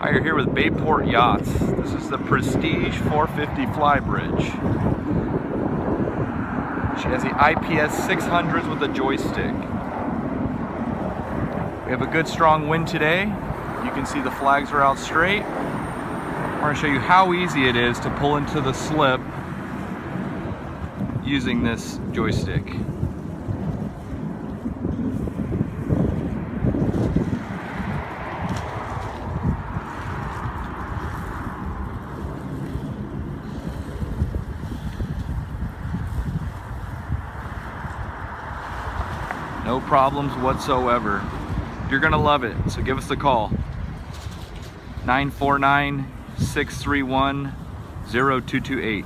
Hi, you're here with Bayport Yachts. This is the Prestige 450 Flybridge. She has the IPS 600s with a joystick. We have a good strong wind today. You can see the flags are out straight. I'm to show you how easy it is to pull into the slip using this joystick. No problems whatsoever. You're gonna love it, so give us a call. 949 631 0228.